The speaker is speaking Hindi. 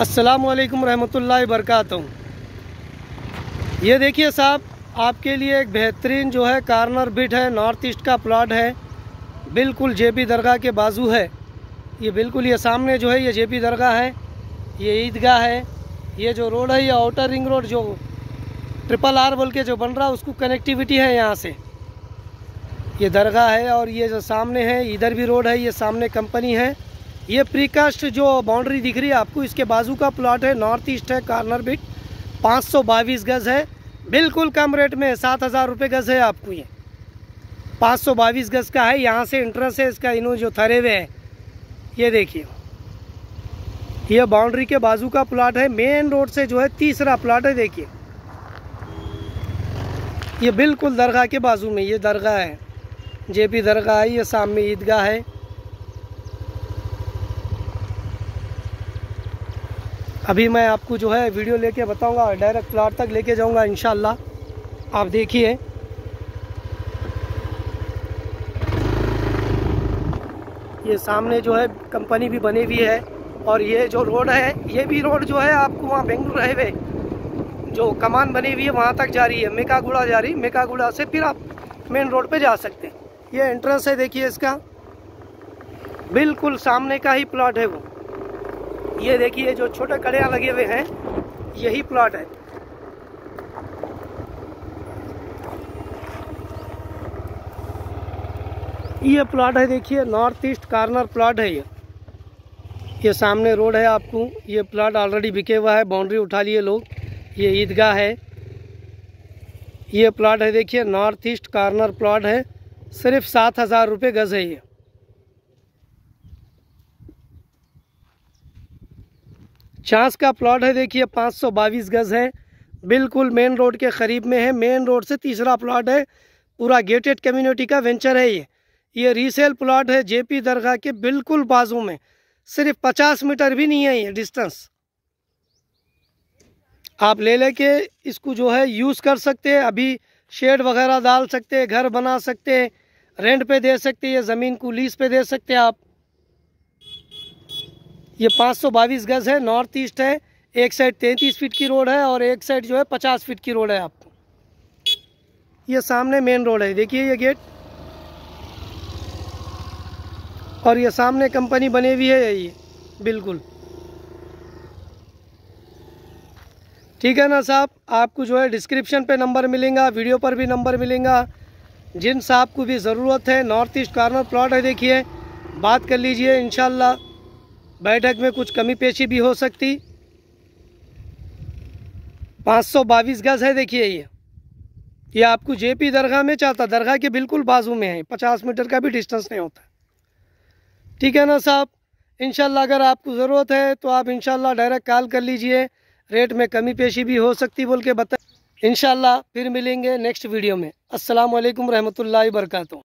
असलकम रहमतुल्लाहि वरकatuh ये देखिए साहब, आपके लिए एक बेहतरीन जो है कार्नर बिट है, नॉर्थ ईस्ट का प्लाट है। बिल्कुल जेपी दरगाह के बाजू है। ये बिल्कुल ये सामने जो है, ये जेपी दरगाह है। ये ईदगाह है। ये जो रोड है, ये आउटर रिंग रोड जो ट्रिपल आर बोल के जो बन रहा है उसको कनेक्टिविटी है यहाँ से। ये दरगाह है और ये जो सामने है, इधर भी रोड है, ये सामने कंपनी है। ये प्रीकास्ट जो बाउंड्री दिख रही है आपको, इसके बाजू का प्लॉट है नॉर्थ ईस्ट है कार्नर बिट पाँच सौ बाईस गज़ है। बिल्कुल कम रेट में सात हज़ार रुपये गज़ है आपको ये। पाँच सौ बाईस गज़ का है, यहाँ से इंट्रेंस है, इसका इन्हों जो थरे हुए हैं, ये देखिए। ये बाउंड्री के बाजू का प्लाट है मेन रोड से जो है तीसरा प्लाट है, देखिए। ये बिल्कुल दरगाह के बाजू में, ये दरगाह है। जेपी दरगाह है, ये सामने ईदगाह है। अभी मैं आपको जो है वीडियो लेके बताऊँगा डायरेक्ट प्लाट तक लेके जाऊँगा इन आप देखिए। ये सामने जो है कंपनी भी बनी हुई है और ये जो रोड है, ये भी रोड जो है आपको वहाँ बेंगलुरु हाईवे, जो कमान बनी हुई है, वहाँ तक जा रही है। मेकागुड़ा जा रही है मेकागुड़ा से फिर आप मेन रोड पे जा सकते हैं। ये एंट्रेंस है, देखिए इसका। बिल्कुल सामने का ही प्लॉट है वो। ये देखिए जो छोटे कड़िया लगे हुए हैं, यही प्लॉट है। ये प्लॉट है, देखिए नॉर्थ ईस्ट कार्नर प्लॉट है ये। ये सामने रोड है आपको, ये प्लॉट ऑलरेडी बिके हुआ है बाउंड्री उठा लिए लोग। ये ईदगाह है। ये प्लॉट है, देखिए नॉर्थ ईस्ट कार्नर प्लॉट है। सिर्फ़ सात हज़ार रुपये गज़ है ये। चांस का प्लॉट है, देखिए, पाँच सौ बाईस गज़ है। बिल्कुल मेन रोड के करीब में है। मेन रोड से तीसरा प्लॉट है। पूरा गेटेड कम्युनिटी का वेंचर है ये। ये रीसेल प्लॉट है जेपी दरगाह के बिल्कुल बाजू में। सिर्फ़ पचास मीटर भी नहीं है ये डिस्टेंस आप ले लेके इसको जो है यूज़ कर सकते हैं। अभी शेड वगैरह डाल सकते हैं, घर बना सकते हैं। रेंट पे दे सकते हैं ज़मीन को लीज पे दे सकते हैं आप। ये पाँच सौ बाईस गज़ है, नॉर्थ ईस्ट है, एक साइड तैंतीस फीट की रोड है और एक साइड जो है पचास फीट की रोड है आपको ये सामने मेन रोड है, देखिए ये गेट। और ये सामने कंपनी बनी हुई है ये, बिल्कुल। ठीक है ना साहब, आपको जो है डिस्क्रिप्शन पे नंबर मिलेगा, वीडियो पर भी नंबर मिलेगा। जिन साहब को भी ज़रूरत है, नॉर्थ ईस्ट कार्नर प्लॉट है, देखिए, बात कर लीजिए इनशाला बैठक में कुछ कमी पेशी भी हो सकती। पाँच सौ बाईस गज है देखिए ये। ये आपको जेपी दरगाह में चाहता, दरगाह के बिल्कुल बाजू में है, पचास मीटर का भी डिस्टेंस नहीं होता। ठीक है ना साहब? इनशाला अगर आपको ज़रूरत है तो आप इनशाला डायरेक्ट कॉल कर लीजिए। रेट में कमी पेशी भी हो सकती बोल के बता। इनशाला फिर मिलेंगे नेक्स्ट वीडियो में। वालेकुम रहमतुल्लाहि वरकatuh